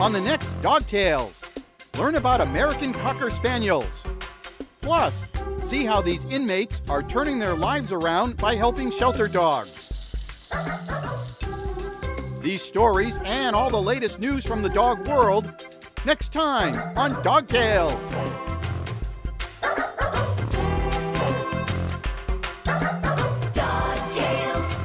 On the next Dog Tales, learn about American Cocker Spaniels. Plus, see how these inmates are turning their lives around by helping shelter dogs. These stories and all the latest news from the dog world next time on Dog Tales. Dog Tales.